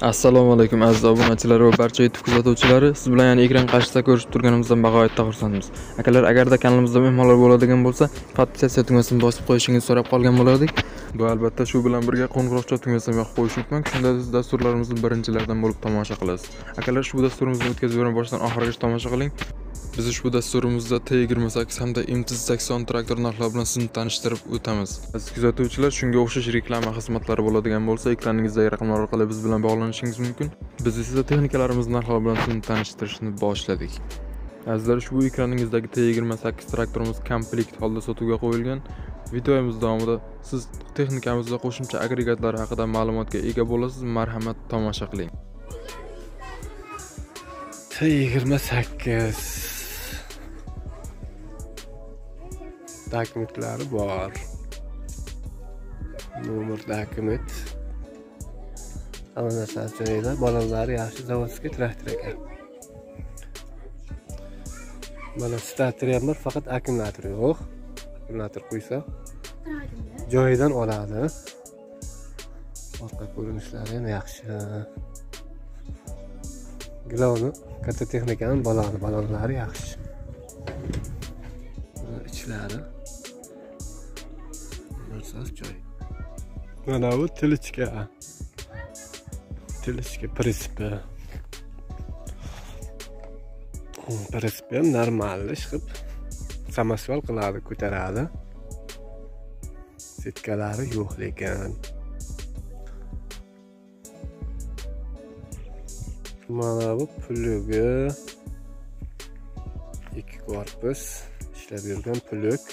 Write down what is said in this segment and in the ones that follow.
assalomu alaykum aziz obunachilar va barcha youtube kuzatuvchilari. Siz bilan yana ekran qarshisida ko'rishib turganimizdan bag'oyatda xursandmiz akalar agarda kanalimizda mehmonlar bo'ladigan bo'lsa podpisatsiya tugmasini bosib qo'yishingizni so'rab qolgan bo'lardik. Bu albatta shu bilan birga qo'ng'iroqcha tugmasini yoqib qo'yishni unutmang shunda siz dasturlarimizni birinchilardan bo'lib tomosha qilasiz. Akalar ushbu dasturimizni o'tkazib yuboring boshidan oxirigacha tomosha qiling. Biz ushbu dasturimizda t yigirma sakkiz hamda mtz sakson traktor narxlari bilan sizni tanishtirib o'tamiz. Aziz kuzatuvchilar shunga o'xshash reklama xizmatlari bo'ladigan bo'lsa ekraningizdagi raqamlar orqali biz bilan bog'lanishingiz mumkin. Biz esa texnikalarimiz narxlari bilan sizni tanishtirishni boshladik. Azizlar ushbu ekraningizdagi t yigirma sakkiz traktorimiz komplekt holda sotuvga qo'yilgan. Videomiz davomida siz texnikamizda qo'shimcha agregatlar haqida ma'lumotga ega bo'lasiz marhamat tomosha qiling. T yigirma sakkiz. Dokumentlari bor nomer dokument hamma narsasi joyida balonlari yaxshi zavodskiy traktor ekan mana stator ham bor faqat akkumulyator yo'q. Akkumulyator qo'ysa joyidan oladi. Orqa ko'rinishlari ham yaxshi. Glavni katta texnikani baloni balonlari yaxshi. Ichlari. Ko'rsangiz joy. Mana bu tilichka. Tilichka prinsipi. Hmm, prinsipi ham normalni ish qilib samosval qiladi ko'taradi. Setkalari yo'q lekin. Mana bu pulugi ikki korpus ishlab yurgan puluk.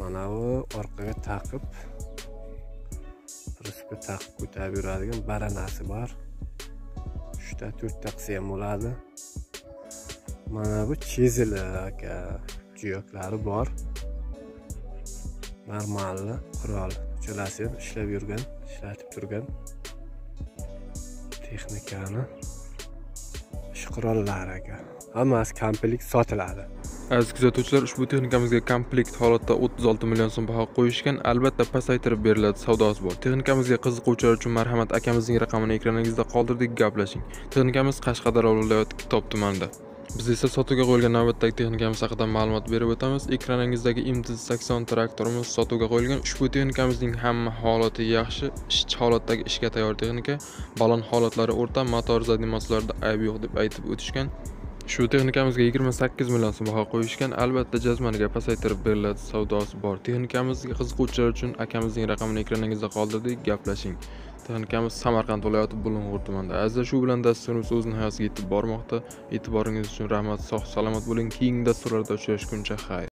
Mana bu orqaga taqib prinsipga taqib ko'tarib yuradigan baranasi bor. Uchta to'rtta qilsa ham bo'ladi. Mana bu chezili aka jiyoklari bor. Normalni qurol uchalasi ham ishlab yurgan ishlatib turgan. Texnikani ish qurollari aka hammasi komplekt sotiladi. Aziz kuzatuvchilar ushbu texnikamizga komplekt holatda 36 million so'm baho qo'yishgan albatta pasaytirib beriladi. Savdosi bor texnikamizga qiziquvchilar uchun marhamat akamizning raqamini ekraningizda qoldirdik gaplashing. Texnikamiz qashqadaryo viloyati kitob tumanida. Biz esa sotuvga qo'yilgan navbatdagi texnikamiz haqida ma'lumot berib o'tamiz. Ekraningizdagi mtz sakson traktorimiz sotuvga qo'yilgan. Ushbu texnikamizning hamma holati yaxshi ishchi holatdagi ishga tayyor texnika. Balon holatlari o'rta motor zanimaslarida ayb yo'q deb aytib o'tishgan. Shu texnikamizga yigirma sakkiz million so'm baho qo'yishgan albatta jazmaniga pasaytirib beriladi savdosi bor. Texnikamizga qiziquvchilar uchun akamizning raqamini ekraningizda qoldirdik gaplashing. Texnikamiz samarqand viloyati bulung'ur tumanida. Azizlar shu bilan dasturimiz o'z nihoyasiga yetib bormoqda. E'tiboringiz uchun rahmat sog' salomat bo'ling. Keyingi dasturlarda uchrashguncha xayr.